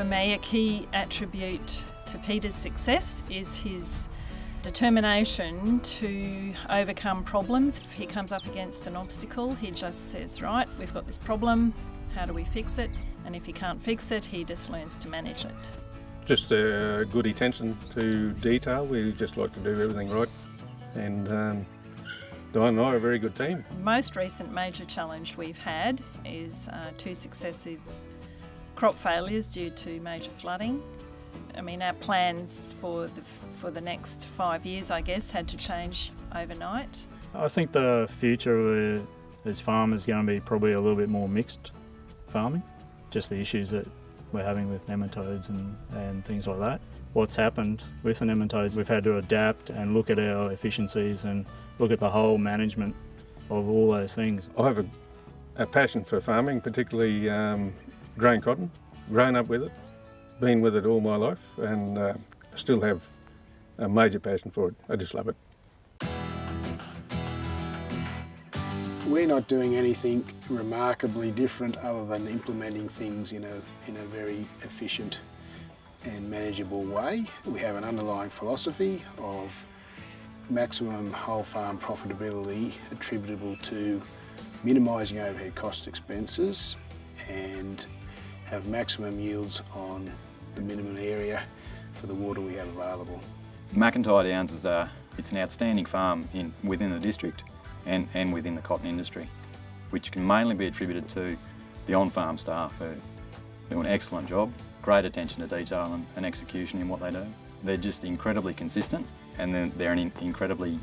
For me, a key attribute to Peter's success is his determination to overcome problems. If he comes up against an obstacle, he just says, Right, we've got this problem, how do we fix it? And if he can't fix it, he just learns to manage it. Just a good attention to detail. We just like to do everything right. And um, Diane and I are a very good team. The most recent major challenge we've had is uh, two successive crop failures due to major flooding. I mean, our plans for the, for the next five years, I guess, had to change overnight. I think the future as farmers is going to be probably a little bit more mixed farming, just the issues that we're having with nematodes and, and things like that. What's happened with the nematodes, we've had to adapt and look at our efficiencies and look at the whole management of all those things. I have a, a passion for farming, particularly um, growing cotton, grown up with it, been with it all my life, and uh, still have a major passion for it. I just love it. We're not doing anything remarkably different other than implementing things in a, in a very efficient and manageable way. We have an underlying philosophy of maximum whole farm profitability attributable to minimising overhead cost expenses and have maximum yields on the minimum area for the water we have available. McIntyre Downs is a, it's an outstanding farm in, within the district and, and within the cotton industry, which can mainly be attributed to the on-farm staff who do an excellent job, great attention to detail and, and execution in what they do. They're just incredibly consistent and then they're an incredibly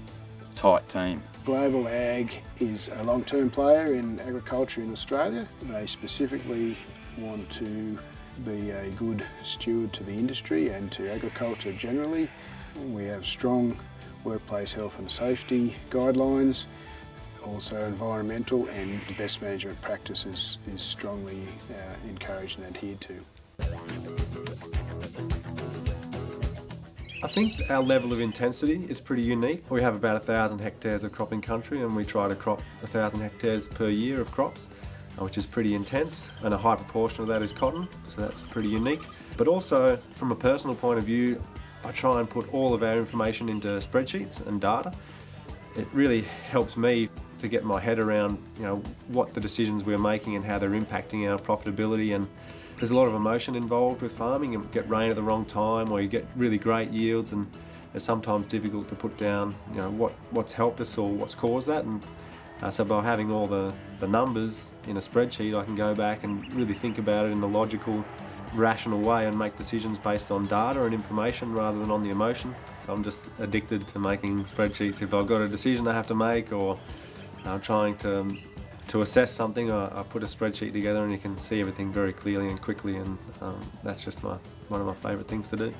tight team. Global Ag is a long-term player in agriculture in Australia. They specifically want to be a good steward to the industry and to agriculture generally. We have strong workplace health and safety guidelines also environmental and best management practices is strongly uh, encouraged and adhered to. I think our level of intensity is pretty unique. We have about a thousand hectares of cropping country and we try to crop a thousand hectares per year of crops, Uh, which is pretty intense and a high proportion of that is cotton, so that's pretty unique. But also from a personal point of view, I try and put all of our information into spreadsheets and data. It really helps me to get my head around you know what the decisions we're making and how they're impacting our profitability and there's a lot of emotion involved with farming and get rain at the wrong time or you get really great yields and it's sometimes difficult to put down you know what what's helped us or what's caused that and uh, so by having all the, the numbers in a spreadsheet I can go back and really think about it in a logical rational way and make decisions based on data and information rather than on the emotion. So I'm just addicted to making spreadsheets. If I've got a decision I have to make or I'm trying to, um, to assess something, I, I, put a spreadsheet together and you can see everything very clearly and quickly and um, that's just my, one of my favourite things to do.